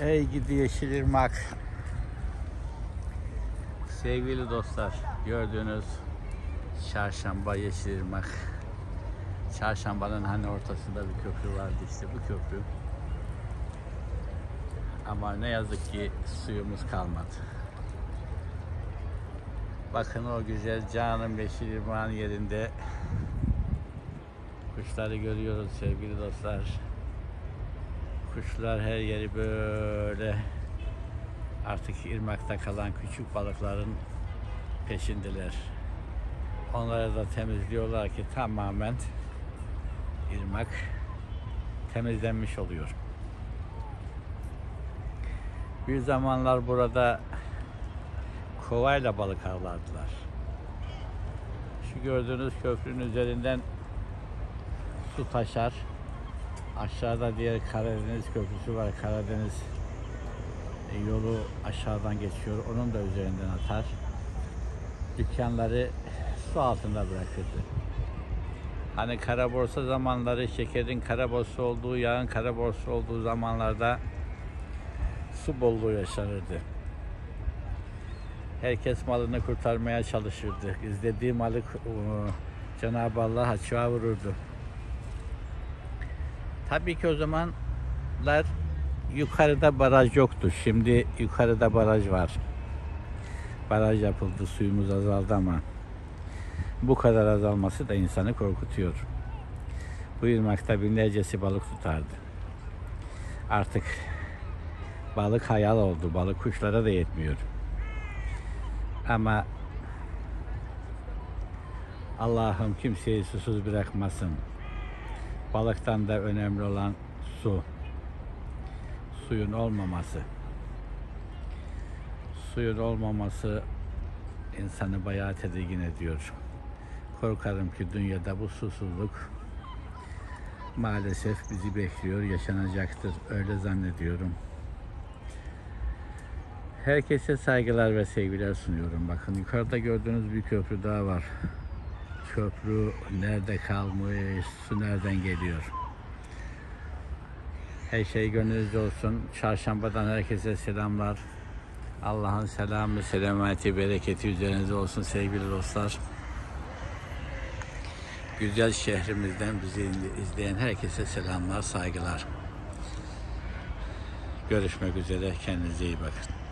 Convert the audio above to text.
Ey gidi Yeşilırmak. Sevgili dostlar, gördüğünüz Çarşamba Yeşilırmak. Çarşambanın hani ortasında bir köprü vardı işte bu köprü. Ama ne yazık ki suyumuz kalmadı. Bakın o güzel canım Yeşilırmak'ın yerinde kuşları görüyoruz sevgili dostlar. Kuşlar her yeri böyle artık irmakta kalan küçük balıkların peşindeler. Onları da temizliyorlar ki tamamen irmak temizlenmiş oluyor. Bir zamanlar burada kovayla balık avlardılar. Şu gördüğünüz köprünün üzerinden su taşar. Aşağıda diğer Karadeniz köprüsü var. Karadeniz e, yolu aşağıdan geçiyor. Onun da üzerinden atar. Dükkanları su altında bırakırdı. Hani kara borsa zamanları şekerin kara borsa olduğu, yağın kara borsa olduğu zamanlarda su bolluğu yaşanırdı. Herkes malını kurtarmaya çalışırdı. İzlediği malı e, Cenab-ı Allah açığa vururdu. Tabii ki o zamanlar yukarıda baraj yoktu. Şimdi yukarıda baraj var. Baraj yapıldı, suyumuz azaldı ama bu kadar azalması da insanı korkutuyor. Bu ırmakta binlercesi balık tutardı. Artık balık hayal oldu. Balık kuşlara da yetmiyor. Ama Allah'ım kimseyi susuz bırakmasın. Balıktan da önemli olan su. Suyun olmaması. Suyun olmaması insanı bayağı tedirgin ediyor. Korkarım ki dünyada bu susuzluk maalesef bizi bekliyor, yaşanacaktır. Öyle zannediyorum. Herkese saygılar ve sevgiler sunuyorum. Bakın yukarıda gördüğünüz bir köprü daha var. Köprü nerede kalmış, su nereden geliyor? Her şey gönlünüzde olsun. Çarşambadan herkese selamlar. Allah'ın selamı, selameti, bereketi üzerinize olsun sevgili dostlar. Güzel şehrimizden bizi izleyen herkese selamlar, saygılar. Görüşmek üzere. Kendinize iyi bakın.